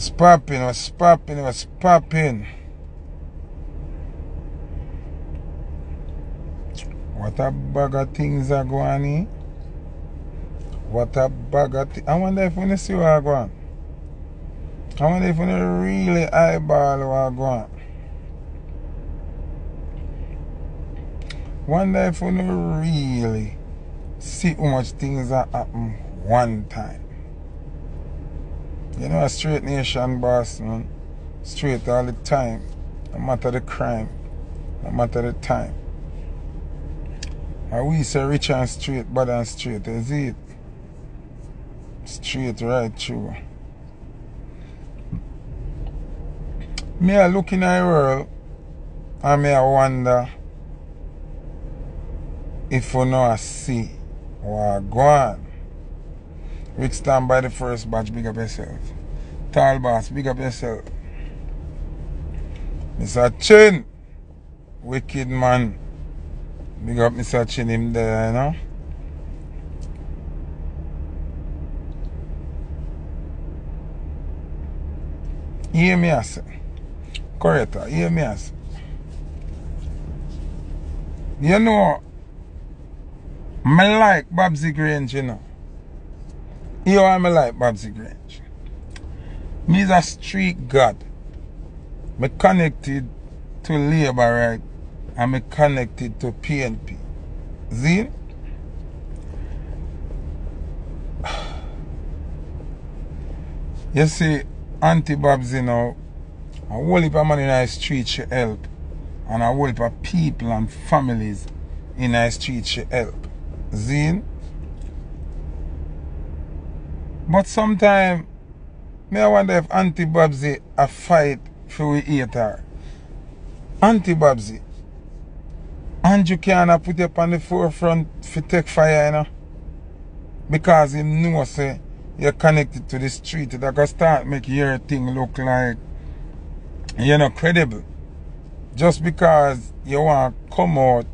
was popping, was popping, was popping. What a bag of things are going on What a bag of things. I wonder if we see what going on. I wonder if we really eyeball what going on. Wonder if we really see how much things are happen one time. You know, a straight nation boss, man. Straight all the time. No matter the crime, no matter the time. And we say rich and straight, bad and straight, is it? Straight right through. Me I look in the world and me I wonder if you know I see what go on. Rich stand by the first batch, big up yourself. Tall boss, big up yourself. Mr. Chin, wicked man. Big up Mr. Chin him there, you know. Hear me as correct, hear me as you know, I like Babsy Grange, you know. You know I like Babsy Grange. Me is a street god. Me connected to labor right and me connected to PNP. See? You see, Auntie Babs, you know, a whole heap of money in the street she help. And a whole heap of people and families in the street she help. See? But sometimes, me I wonder if Auntie Babsy a fight for we hate her. Auntie Babsy, and you can't put up on the forefront for take fire, you know. Because you know say you're connected to the street. That can start make your thing look like you're not credible. Just because you want to come out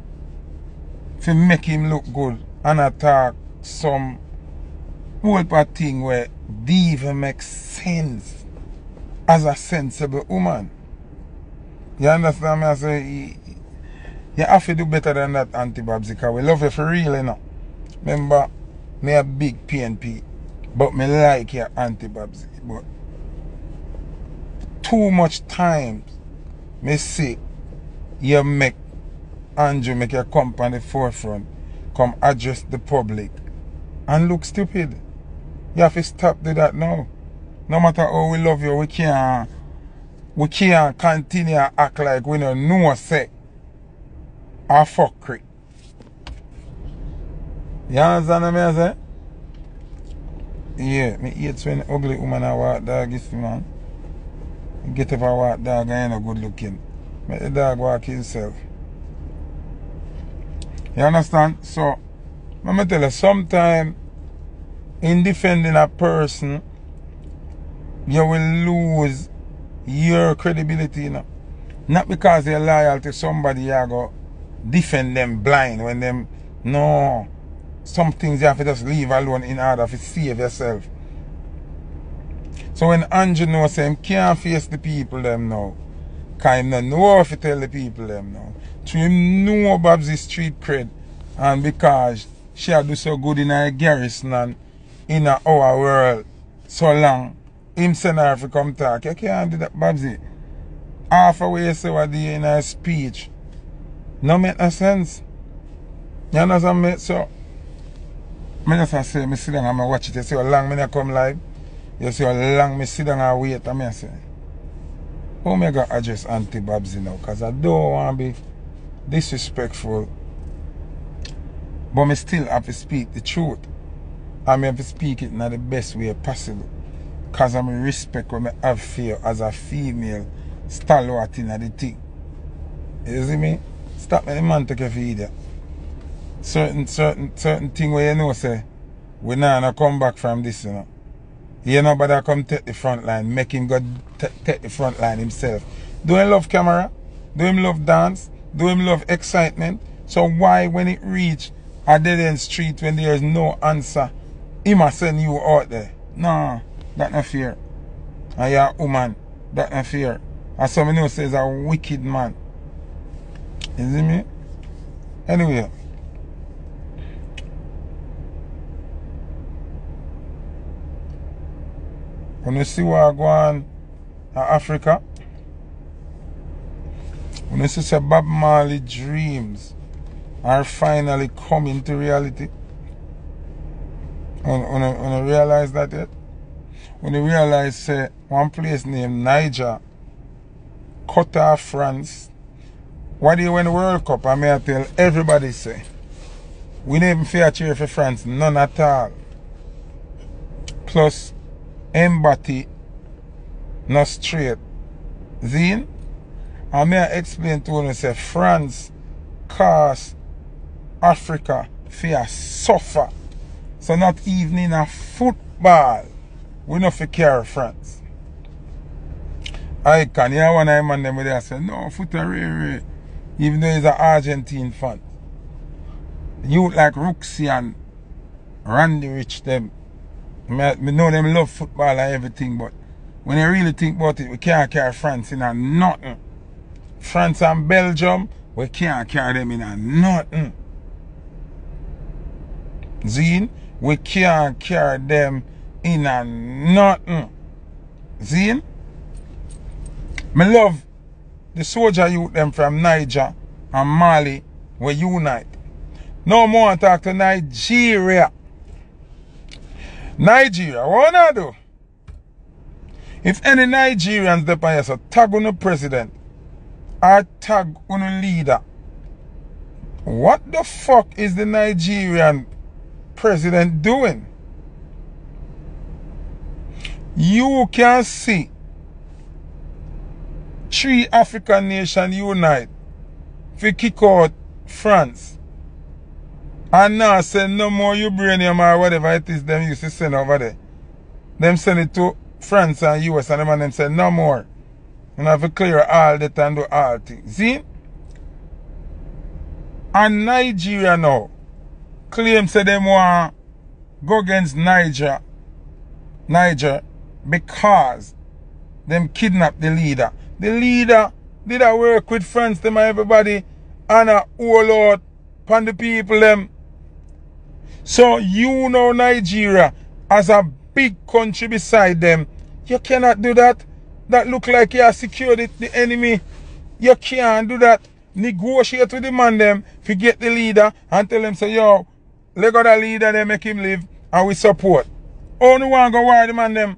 to make him look good and attack some whole part thing where even makes sense as a sensible woman. You understand me? I say you have to do better than that, Auntie because we love you for real, you know. Remember, me a big PNP, but me like your Auntie Babs. But too much time, me see you make Andrew make your the forefront, come address the public, and look stupid. You have to stop do that now. No matter how we love you, we can't we can't continue act like we don't know say ah, a fuckery. You understand what I say? Yeah, me hate when ugly woman I walk dog is man. Get up and walk dog and you good looking. Make the dog walk himself. You understand? So, let me tell you, sometimes in defending a person, you will lose your credibility, you know. Not because you're loyal to somebody, you go defend them blind when them, no. Some things you have to just leave alone in order to save yourself. So when Andrew knows him can't face the people them now, because him don't know if to tell the people them now. To him know Bob's street cred and because she had do so good in her garrison and in our world so long, him send her to come talk. You can't do that, Babsy. Half a way say what in her speech no make no sense. You understand me? So, I just say, me sit down and I watch it. You see how long me come live? You see how long me sit down and wait and me say, how me got address Auntie Babsy now? Because I don't want to be disrespectful. But me still have to speak the truth. I me have to speak it in the best way possible. Because I am respect what I have for as a female stalwart in the thing. You see me? Stop me the man take a. Certain certain certain thing where you know say we now come back from this, you know. You know but I come take the front line, make him go take the front line himself. Do him love camera? Do him love dance? Do him love excitement? So why when it reach a dead end street when there is no answer, he must send you out there? No, that not fear. You're a woman. That not fear. And some know says a wicked man. You see me? Anyway. When you see what go on in Africa, when you see Bob Marley dreams are finally coming to reality, when, when, when you realize that yet? When you realize say one place named Niger off France, what do you win the World Cup? I may tell everybody say, we never fear cheer for France, none at all. Plus, Mbappe not straight. Zine, I may explain to you say France cause Africa fear suffer. So not even in a football, we not for care France. I can hear one of man them there say, no, football even though he's an Argentine fan. You like Rooksy and Randy Rich them me, me know them love football and everything, but when you really think about it, we can't carry France in a nothing. France and Belgium, we can't carry them in a nothing. Zine, we can't carry them in a nothing. Zine, me love the soldier youth them from Niger and Mali we unite. No more talk to Nigeria. Nigeria, what wanna do? If any Nigerians depend here, so tag on the president or tag on the leader, what the fuck is the Nigerian president doing? You can see three African nations unite to kick out France. And now send no more uranium or whatever it is them used to send over there. Them send it to France and US and them and them say no more. You have to clear all that and do all things. See? And Nigeria now claim say them want go against Niger. Niger because them kidnap the leader. The leader did I work with France them and everybody and a whole lot the people them so you know Nigeria as a big country beside them. You cannot do that. That look like you are secured the enemy. You can't do that. Negotiate with the man them, forget the leader and tell them say, yo, let go the leader, they make him live and we support. Only one go war the man them.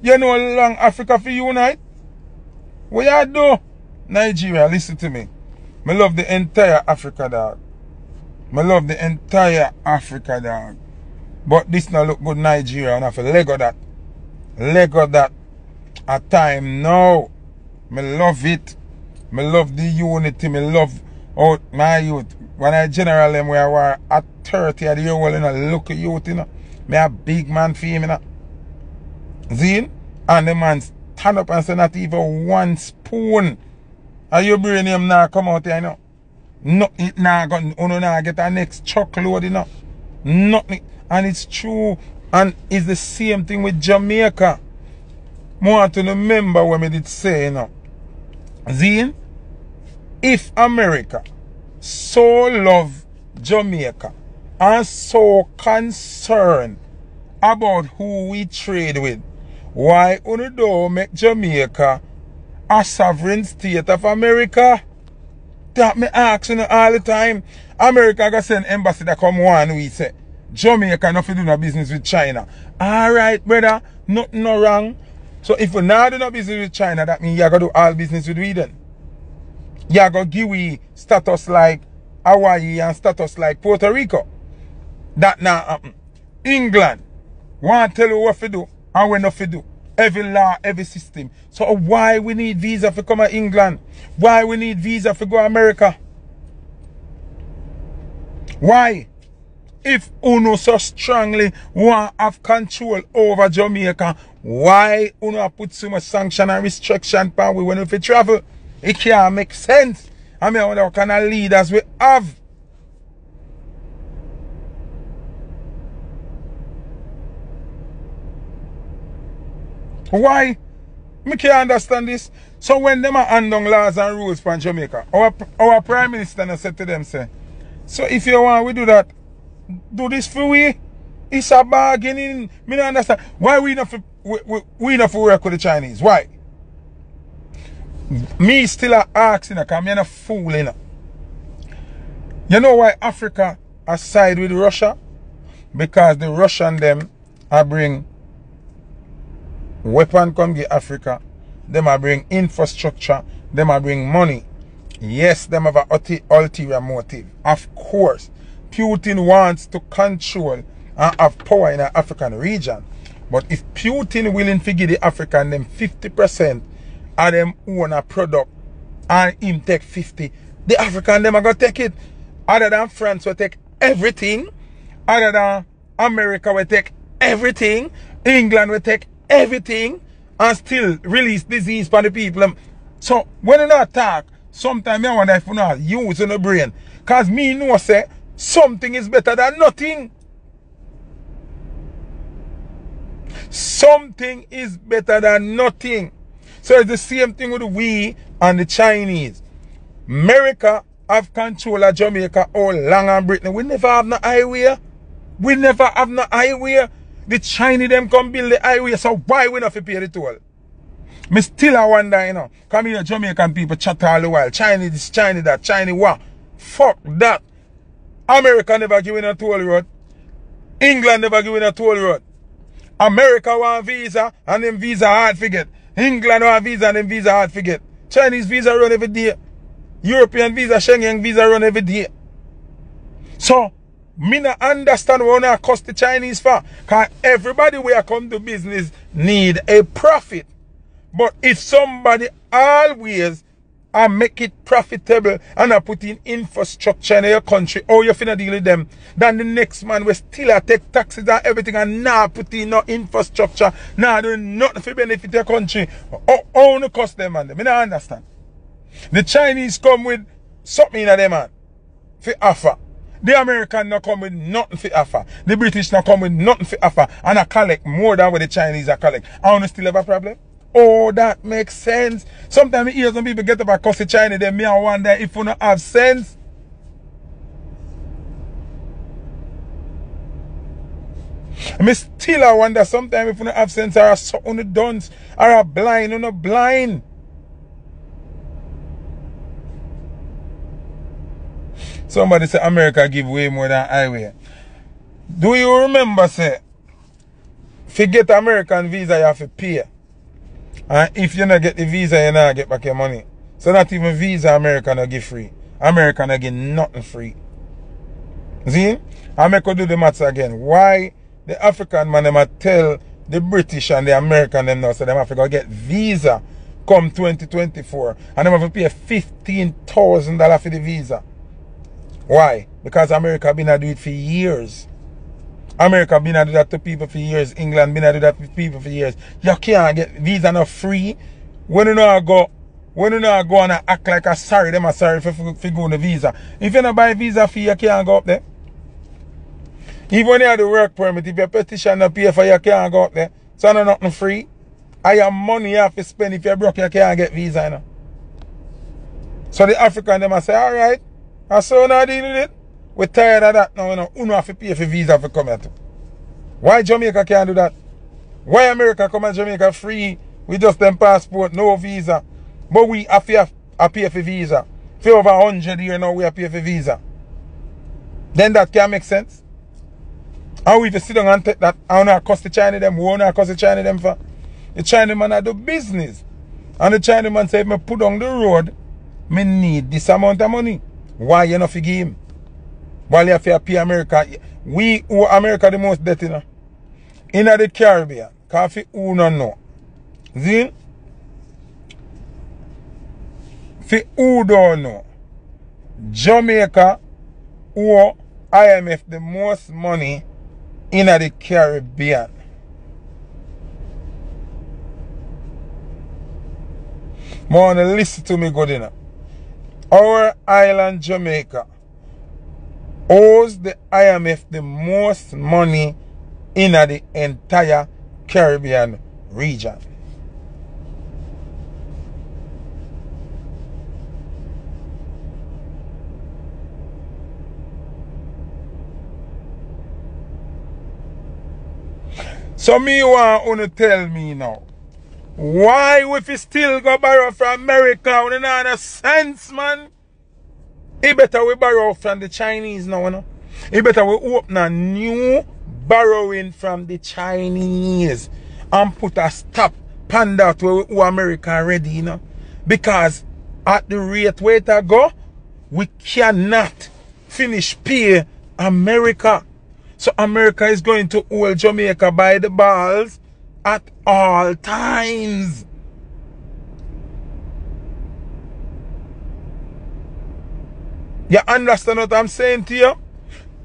You know long Africa for unite? What you do? Nigeria, listen to me. I love the entire Africa dog. I love the entire Africa, dog. But this now look good Nigeria and I feel Lego that. Lego that. A time now. Me love it. Me love the unity. Me love out my youth. When I general them I were at 30 at the year old, you know, look at youth, you know. Me a big man for him, you know. Zine? And the man stand up and say not even one spoon. And your brain him now come out here, you know. No, it nah got, uno nah get a next truckload, you know. Nothing. And it's true. And it's the same thing with Jamaica. More to remember what me did say, you know. Zine, if America so love Jamaica and so concerned about who we trade with, why uno don't make Jamaica a sovereign state of America? That me ask you know, all the time. America got send embassy that come one we say. Jamaica not do no business with China. Alright, brother. Nothing no wrong. So if we not do no business with China, that means you gotta do all business with we then. You gotta give we status like Hawaii and status like Puerto Rico. That now happen. Um, England want to tell you what to do and what not to do every law, every system. So why we need visa for come to England? Why we need visa for go America? Why? If Uno so strongly want have control over Jamaica, why Uno put so much sanction and restriction on we when we travel? It can't make sense. I mean, what kind of leaders we have? Why? Me can't understand this. So when them are handing laws and rules for Jamaica, our, our Prime Minister said to them, say, so if you want we do that, do this for we. It's a bargaining. Me don't understand. Why we not we, we, we not for work with the Chinese? Why? Me still a asking because I'm a fool, you know. You know why Africa aside with Russia? Because the Russian them are bring weapon come to Africa. Them are bring infrastructure. Them are bring money. Yes, them have a ulterior motive. Of course, Putin wants to control and have power in the African region. But if Putin willing to give the African them 50% of them own a product and him take 50, the African them are going to take it. Other than France will take everything. Other than America will take everything. England will take everything and still release disease for the people. So when you not talk, sometimes I wonder if you not use in the brain. Cause me know say something is better than nothing. Something is better than nothing. So it's the same thing with we and the Chinese. America have control of Jamaica all long and Britain. We never have no highway. We never have no highway. The Chinese them come build the highway, so why we not pay the toll? Me still I wonder, you know. Come here, Jamaican people chat all the while. Chinese this, Chinese that, Chinese what? Fuck that. America never giving a toll road. England never giving a toll road. America want visa and them visa hard to England want visa and them visa hard to get. Chinese visa run every day. European visa, Schengen visa run every day. So, me not understand what I cost the Chinese for. Because everybody where come to business need a profit. But if somebody always and make it profitable and I put in infrastructure in your country, how you finna deal with them, then the next man will still take taxes and everything and now put in no infrastructure, now do nothing for benefit your country. How, how no cost them man? I don't understand. The Chinese come with something in them man for offer. The American not come with nothing for offer. The British not come with nothing for offer. And I collect more than what the Chinese are collect. I to still have a problem. Oh, that makes sense. Sometimes I hear some people get up and cuss the China, then me I wonder if you not have sense. I mean, still I wonder sometimes if you not have sense or something the dunce or a blind or not blind. Somebody say America give way more than highway. Do you remember say, forget American visa you have to pay. And if you not get the visa, you not get back your money. So not even visa America not give free. America not get nothing free. See? I make do the maths again. Why the African man them tell the British and the American them now so them have to go get visa come 2024 and them have to pay $15,000 for the visa. Why? Because America been a do it for years. America been a do that to people for years. England been a do that to people for years. You can't get visa not free. When you know go, when you know go and I act like a sorry, them are sorry for, for, for going the visa. If you not buy visa fee, you can't go up there. Even when you have the work permit, if your petition not pay for you can't go up there. So no nothing free. I have money you have to spend if you're broke, you can't get visa, you know. So the African them I say, alright, I saw now deal with it. We're tired of that now, you know. You have to pay for visa for come here too. Why Jamaica can't do that? Why America come to Jamaica free with just them passport, no visa? But we have to pay for visa. For over 100 years now, we have to pay for visa. Then that can make sense. And we just sit down and take that, I don't cost the China them, we don't cost the China them for. The China man do business. And the China man if I put on the road, me need this amount of money. Why you not forgive him? While you have to pay America. We owe America the most debt, you know. In the Caribbean. Because who don't know. See? For who don't know. Jamaica owe IMF the most money in the Caribbean. More listen to me good enough. Our island Jamaica owes the IMF the most money in the entire Caribbean region. So me want gonna tell me now. Why if you still go borrow from America? You know the sense, man. It better we borrow from the Chinese now, you know? It better we open a new borrowing from the Chinese and put a stop on that where we America ready, you know? Because at the rate where it go, we cannot finish pay America. So America is going to hold Jamaica by the balls at all times. You understand what I'm saying to you?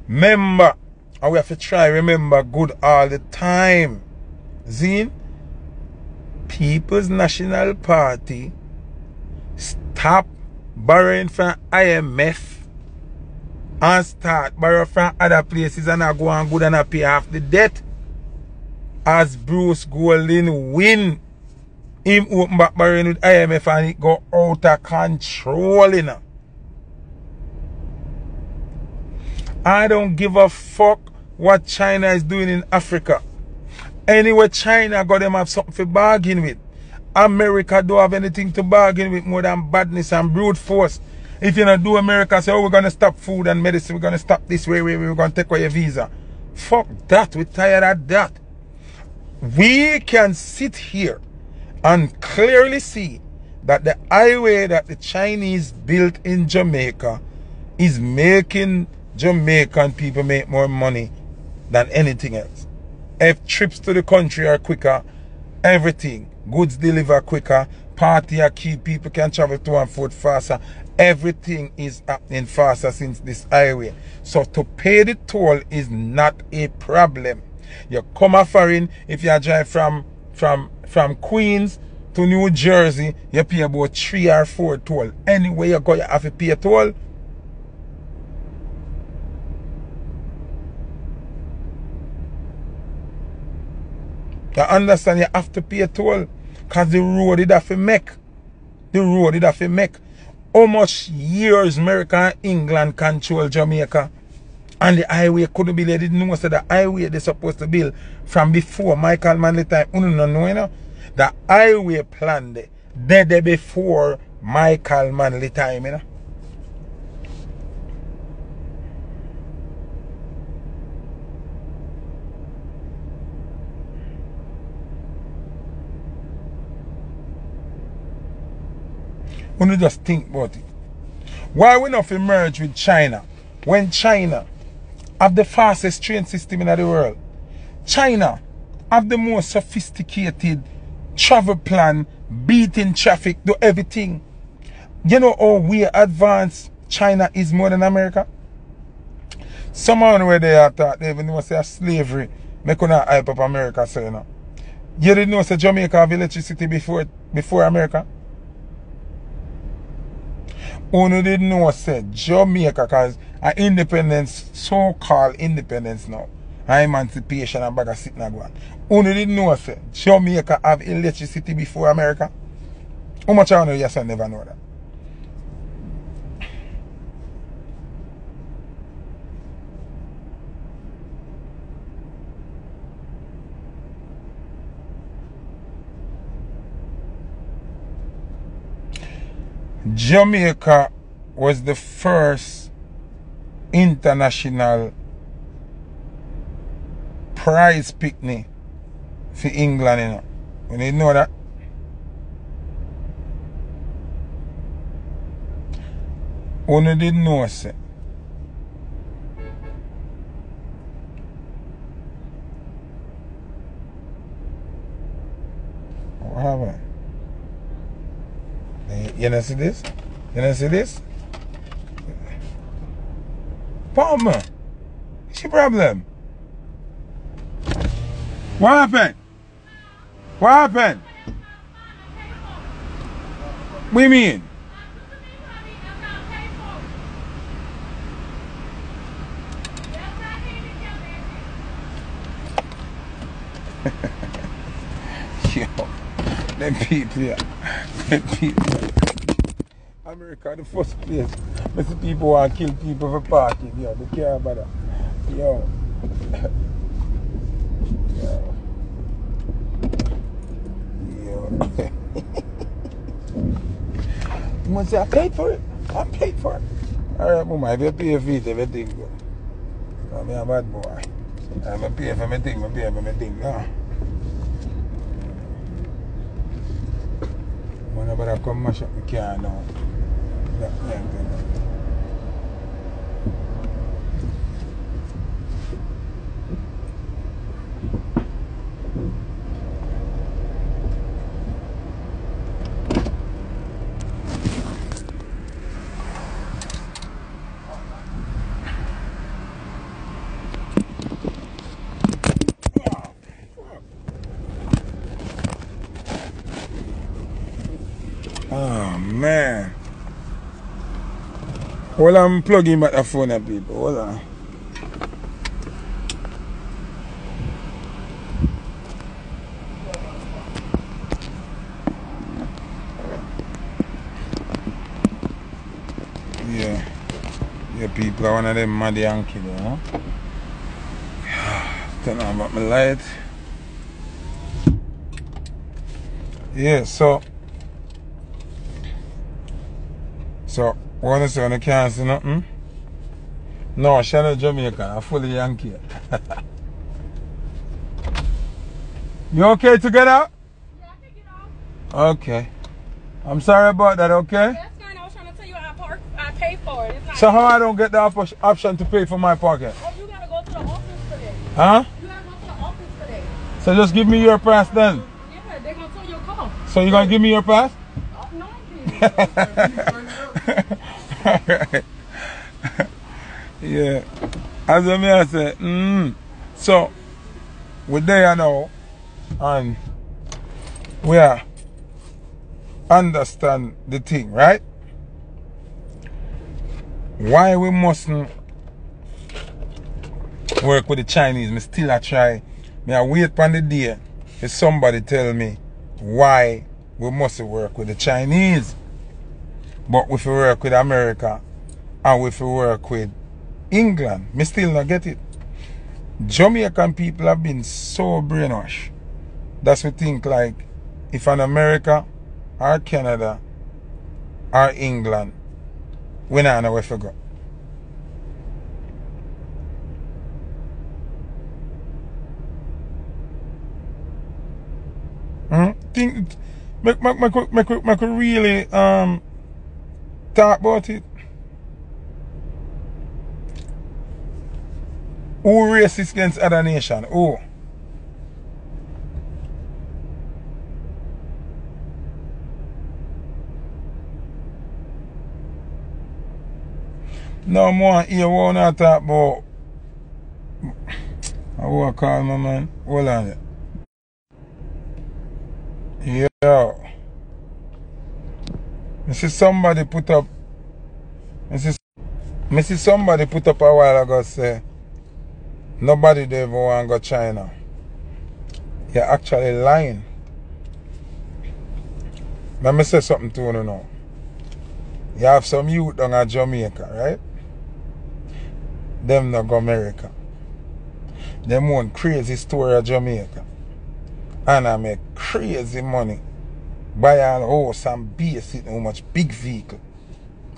Remember, and we have to try remember good all the time. Zine, People's National Party stop borrowing from IMF and start borrow from other places and I go and good and I pay half the debt as Bruce Golding win him open back borrowing with IMF and it go out of control you know. I don't give a fuck what China is doing in Africa. Anyway, China got them have something to bargain with. America don't have anything to bargain with more than badness and brute force. If you not do America, say, oh, we're going to stop food and medicine, we're going to stop this way, way, we're going to take away your visa. Fuck that. We're tired of that we can sit here and clearly see that the highway that the Chinese built in Jamaica is making Jamaican people make more money than anything else. If trips to the country are quicker, everything, goods deliver quicker, party are key, people can travel to and forth faster. Everything is happening faster since this highway. So to pay the toll is not a problem. You come a foreign, if you drive from from from Queens to New Jersey, you pay about three or four toll. Anywhere you go, you have to pay a toll. You understand? You have to pay toll. Because the road it have to make. The road it have to make. How much years America and England control Jamaica? And the highway couldn't be there. Didn't know so the highway they supposed to build from before Michael Manley time. You know, you know? The highway plan there, there, there before Michael Manley time, you know? When you just think about it. Why we not merge with China? When China have the fastest train system in the world. China have the most sophisticated travel plan, beating traffic, do everything. You know how we advanced China is more than America? Someone where they are thought they even know say slavery make una hype up America so you know. You didn't know say Jamaica have electricity before before America? Only didn't know say Jamaica cause independence, so-called independence now, I emancipation and bag of sitting and going. Only didn't know say Jamaica have electricity before America? How much I know yes I never know that. Jamaica was the first international prize picnic for England, you know. You need know that. Only didn't know, say. What happened? Eh, you know see this? You know see this? Palmer. What's your problem? What happened? What happened? What do you mean? Yo, them people, yeah. America the first place. I see people want to kill people for parking. Yo, they care about that. Yo. Yo. you must say, I paid for it. I paid for it. Alright, mama, if you pay for it, everything good. I'm a bad boy. I'm pay for my thing, I pay for my thing. No. Man, I better come mash up my car now. Yeah, yeah, yeah. Oh man. On, I'm plugging back the phone eh, at people. Hold on. Yeah. Yeah, people are one of them mad Yankee there, huh? Turn on back my light. Yeah, so So, what is on the can't see nothing? No, mm? she's not Jamaican, I'm fully Yankee. you okay to get out? Yeah, I can get off. Okay. I'm sorry about that, okay? That's fine. I was trying to tell you I park. I pay for it. It's not. So how I don't get the op- option to pay for my pocket? Oh, you gotta go to the office today. Huh? You gotta go to the office today. So just give me your pass then. Yeah, they're gonna tell your call. So you gonna give me your pass? Oh, no. Yeah. As I may I say, mm, so we're there now and we are understand the thing, right? Why we mustn't work with the Chinese, me still I try. Me I wait for the day if somebody tell me why we mustn't work with the Chinese. But if we work with America and if we work with England, me still not get it. Jamaican people have been so brainwashed. That's we think like if an America or Canada or England, we not know where to go. Hmm? Think make make make make make really um talk about it. Who racist against other nation? Who? No more here not talk about I want to call my man. Hold on it. See somebody put up I see somebody put up a while ago say nobody they ever want to go China. You're actually lying. Let me say something to you now. You have some youth down at Jamaica, right? Them not go America. Them want crazy story of Jamaica. And I make crazy money. Buy a house and base it how much big vehicle.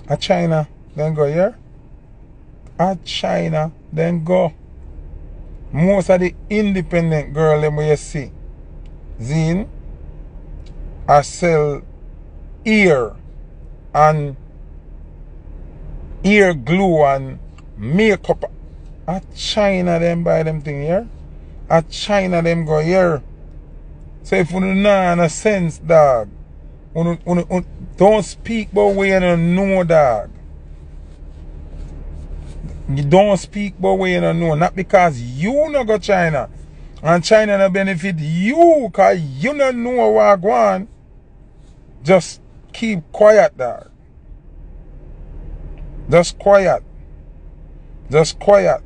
A China, then go here. A China, then go. Most of the independent girl them you see, Zine, I sell ear and ear glue and makeup. A China them buy them thing here. A China them go here. So if you no sense, dog, unu, unu, unu, don't speak about where you don't know, dog. You don't speak about where you don't know. Not because you not go China. And China not benefit you because you not know what go on. Just keep quiet, dog. Just quiet. Just quiet.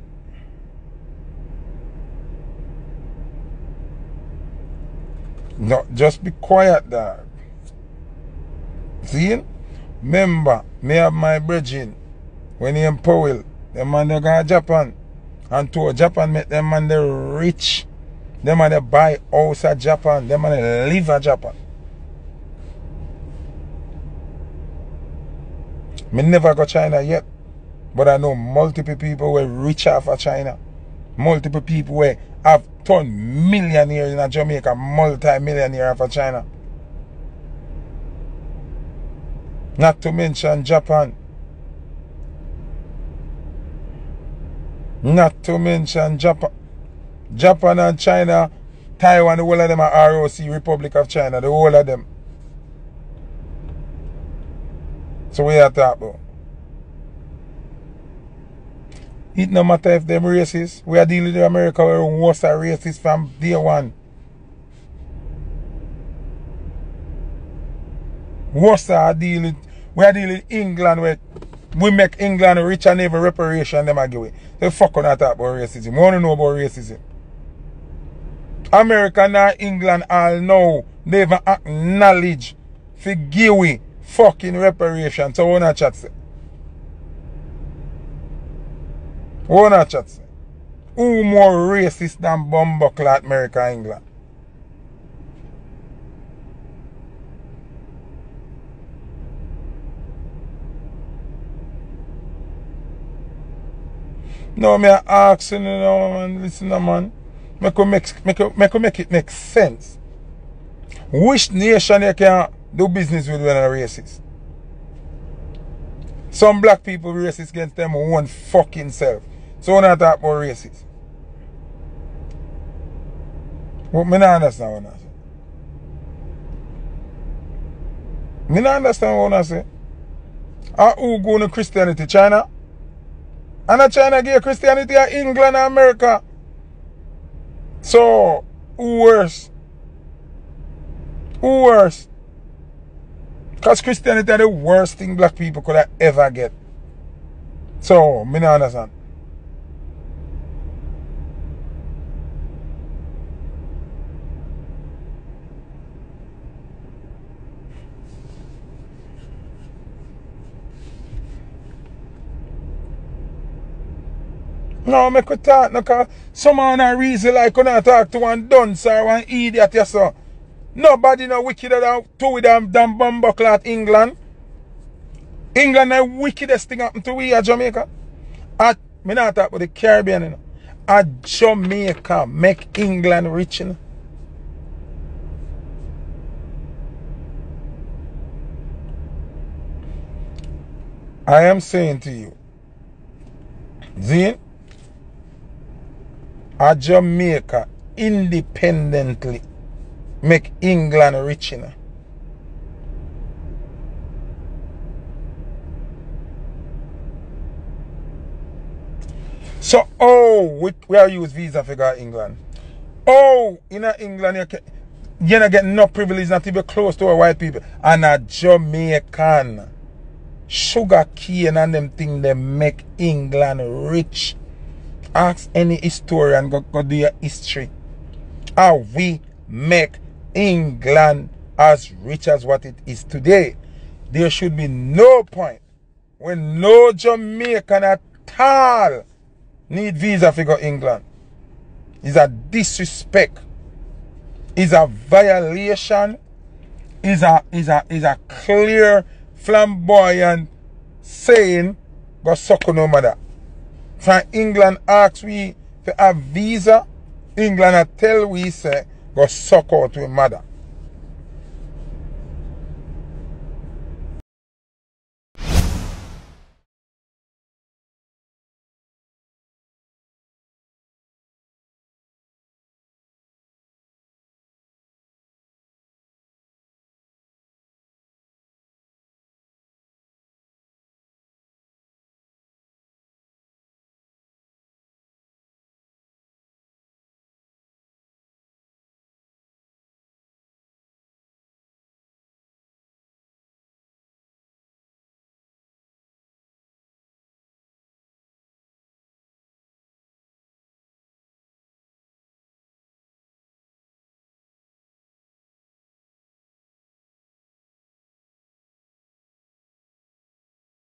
No, just be quiet, dog. See? Remember, me have my bridging. When him Powell, them man they go to Japan. And to Japan make them man they rich. Them man they buy house at Japan. Them man they live at Japan. Me never go China yet. But I know multiple people were rich off of China. Multiple people were have turned millionaires in Jamaica, multi-millionaire of China. Not to mention Japan. Not to mention Japan. Japan and China, Taiwan, the whole of them are ROC, Republic of China, the whole of them. So we are talking about. It no matter if them racist. We are dealing with America where most are racist from day one. Worse are dealing we are dealing with England where we make England rich and every reparation them I give it. They fuck on that about racism. We wanna know about racism. America and England all know even acknowledge for give fucking reparation. So wanna chat Ou na chat se? Ou more racist dan bomboklat Amerika England? Non, nou mi a aksin nou know, man, listen nou man. Me kon mek it mek sens. Wish nation you can do business with when a racist? Some black people racist against them own fucking self. So when I talk about racist. What me not understand what I say. Me not understand what I say. Ah, who go to Christianity? China? And a China give Christianity to England and America. So, who worse? Who worse? Because Christianity is the worst thing black people could have ever get. So, me not understand. No, make we talk no cause some man a reason like when I talk to one dunce or one idiot yes so. Nobody no wickeder than two with them damn bumbleclot England. England the wickedest thing happen to we at Jamaica. At me not talk about the Caribbean you know. At Jamaica make England rich you know. I am saying to you, Zine, a Jamaica independently make England rich know. So, oh, we, we are use visa go England. Oh, in England, you, can, you not get no privilege not even close to a white people. And a Jamaican, sugar cane and them thing, they make England rich. Ask any historian, go, go do your history. How we make England as rich as what it is today. There should be no point when no Jamaican at all need visa to go England. Is a disrespect. Is a violation. It's a is a is a clear flamboyant saying go suck no mother. From England ask we for a visa, England a tell we say go suck out with mother.